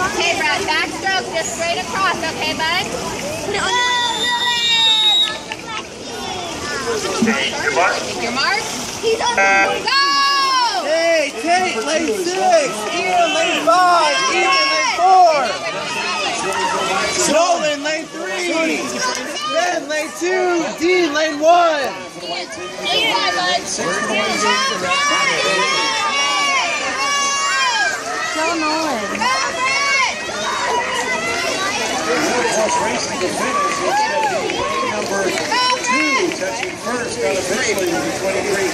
Okay, Brad, backstroke just straight across, okay, bud? Take your mark. Take your mark. He's on the Go! Hey, Tate, lane six. Ian, lane five. Ian, lane four. Nolan, lane three. Ben, lane two. Dean, lane one. Eight, bud. Tell Nolan. Cross racing going to be number two touching first unofficially with the 23.